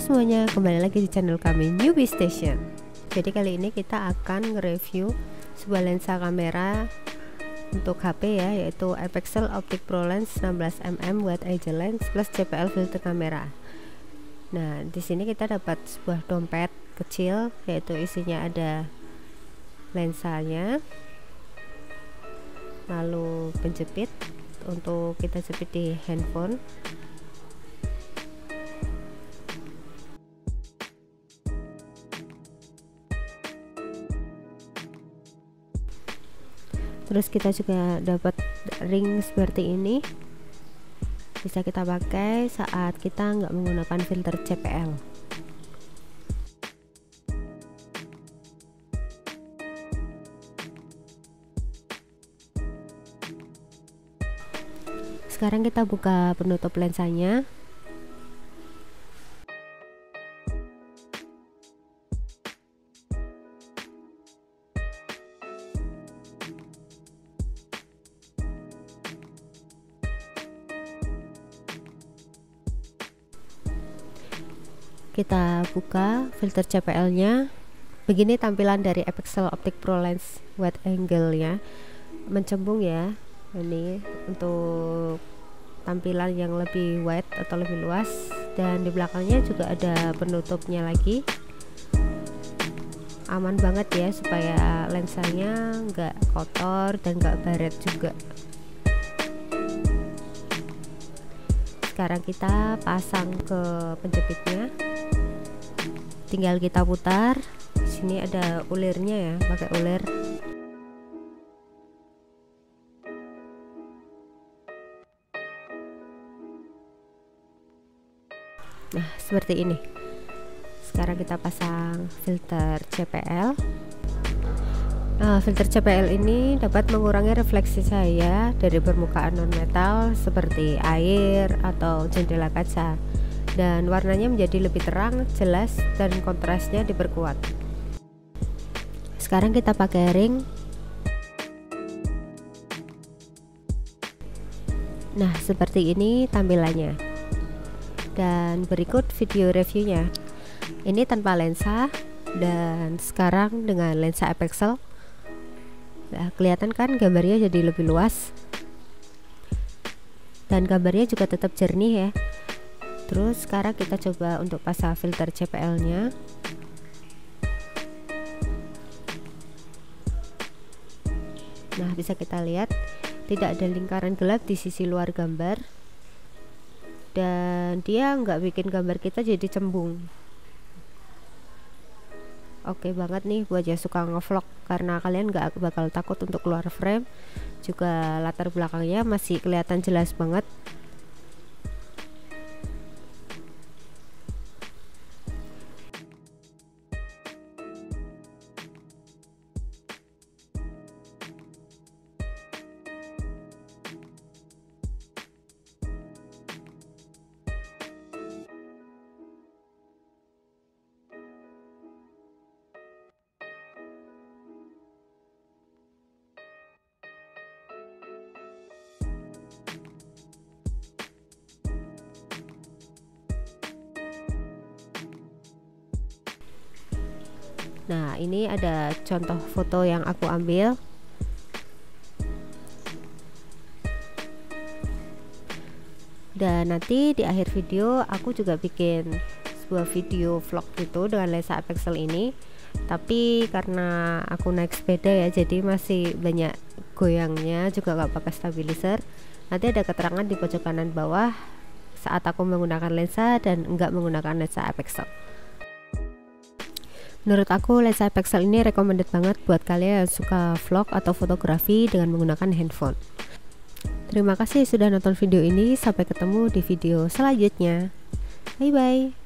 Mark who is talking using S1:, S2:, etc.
S1: Semuanya, kembali lagi di channel kami Newbie Station. Jadi kali ini kita akan nge-review sebuah lensa kamera untuk HP ya, yaitu Epixel Optic Pro Lens 16mm wide angle lens plus JPL filter kamera. Nah, di sini kita dapat sebuah dompet kecil, yaitu isinya ada lensanya, lalu penjepit untuk kita jepit di handphone terus kita juga dapat ring seperti ini. Bisa kita pakai saat kita nggak menggunakan filter CPL sekarang kita buka penutup lensanya kita buka filter CPL nya begini tampilan dari Epixel Optic Pro Lens wide angle ya mencembung ya ini untuk tampilan yang lebih wide atau lebih luas. Dan di belakangnya juga ada penutupnya lagi. Aman banget ya supaya lensanya nggak kotor dan nggak baret juga sekarang kita pasang ke penjepitnya. Tinggal kita putar. Sini ada ulirnya ya pakai ulir. Nah seperti ini. Sekarang kita pasang filter CPL Filter CPL ini dapat mengurangi refleksi cahaya dari permukaan non metal seperti air atau jendela kaca dan warnanya menjadi lebih terang, jelas, dan kontrasnya diperkuat. Sekarang kita pakai ring. Nah, seperti ini tampilannya. Dan berikut video reviewnya. Ini tanpa lensa dan sekarang dengan lensa epixel. Nah, kelihatan kan gambarnya jadi lebih luas. Dan gambarnya juga tetap jernih ya. Terus sekarang kita coba untuk pasang filter CPL nya nah bisa kita lihat tidak ada lingkaran gelap di sisi luar gambar. Dan dia nggak bikin gambar kita jadi cembung oke banget nih buat yang suka ngevlog. Karena kalian nggak bakal takut untuk keluar frame. Juga latar belakangnya masih kelihatan jelas banget Nah, ini ada contoh foto yang aku ambil. Dan nanti di akhir video aku juga bikin sebuah video vlog gitu dengan lensa Apexel ini. Tapi karena aku naik sepeda ya, jadi masih banyak goyangnya juga nggak pakai stabilizer. Nanti ada keterangan di pojok kanan bawah saat aku menggunakan lensa dan enggak menggunakan lensa Apexel. Menurut aku lensa pixel ini recommended banget buat kalian yang suka vlog atau fotografi dengan menggunakan handphone. Terima kasih sudah nonton video ini, sampai ketemu di video selanjutnya. Bye bye.